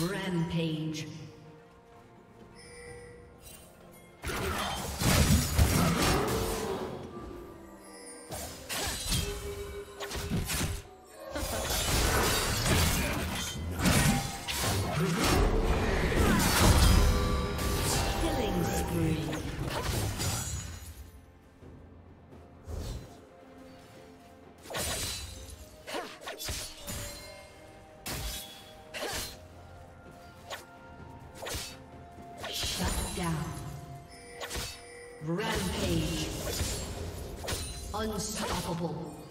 Rampage. Unstoppable.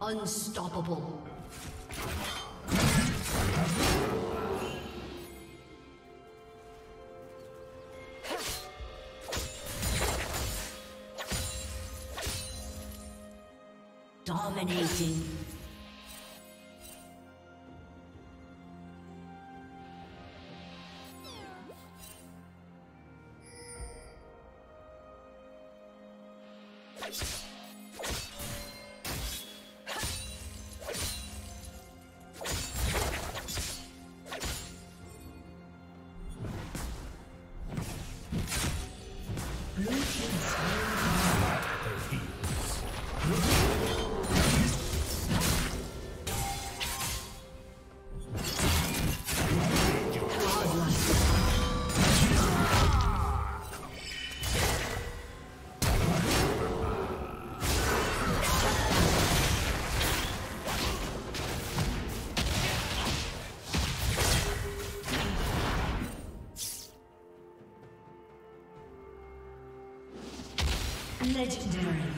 Unstoppable. Dominating. Legendary.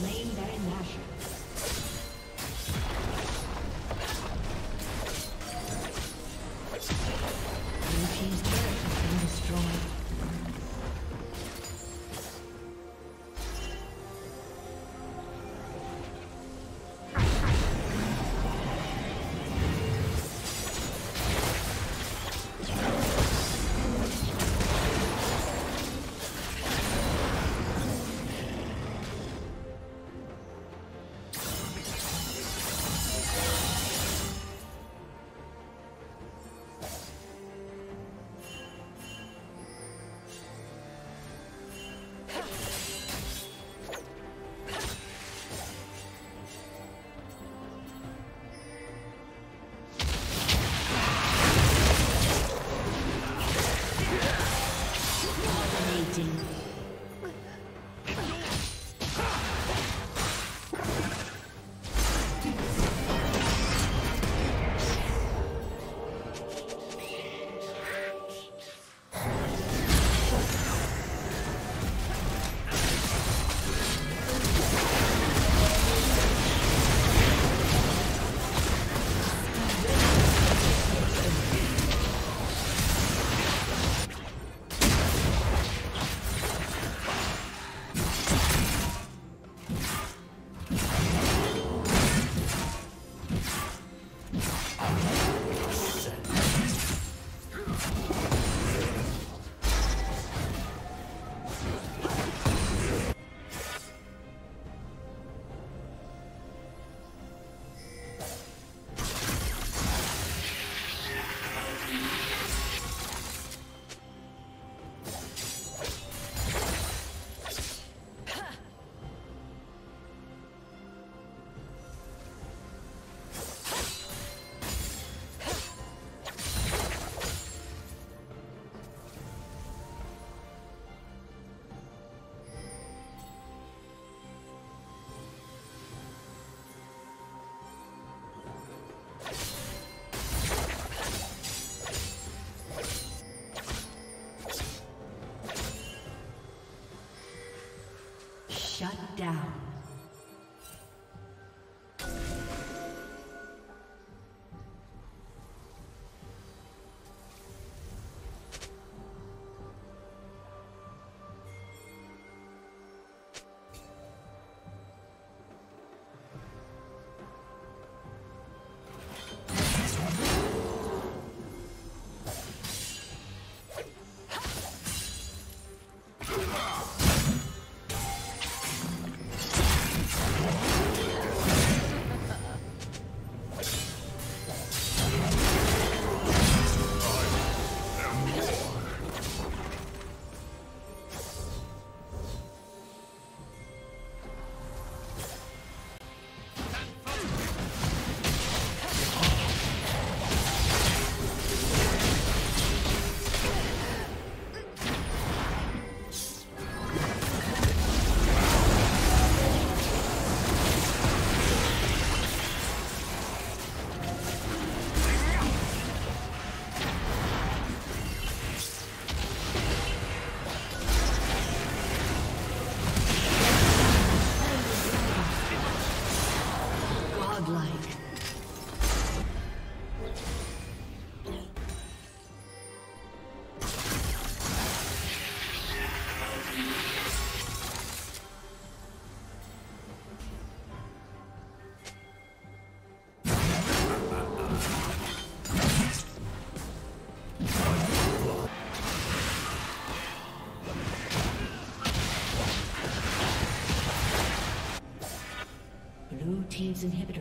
Slain Baron Nashor. Down.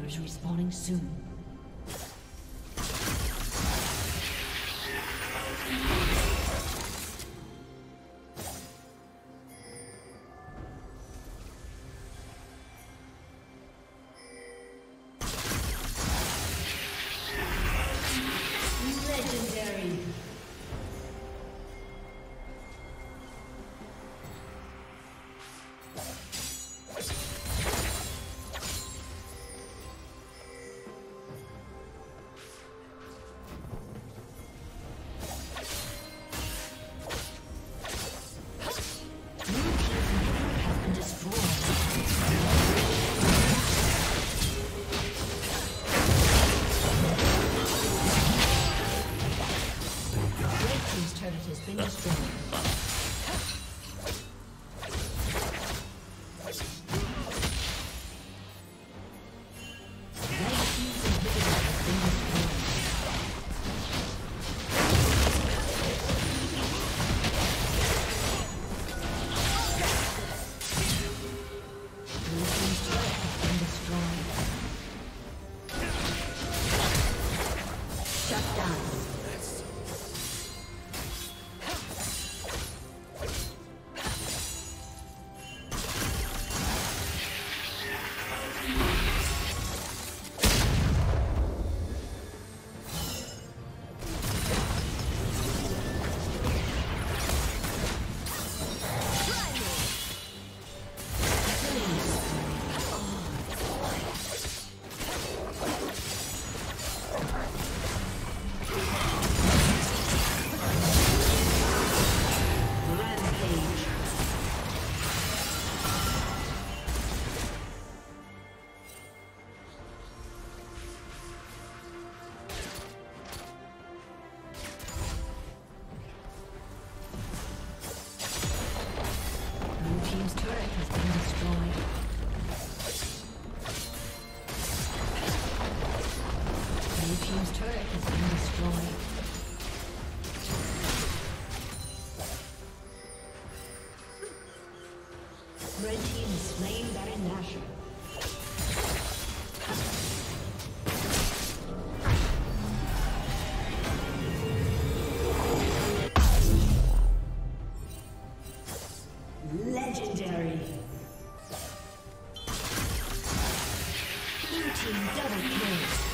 Is respawning soon. Team double kill.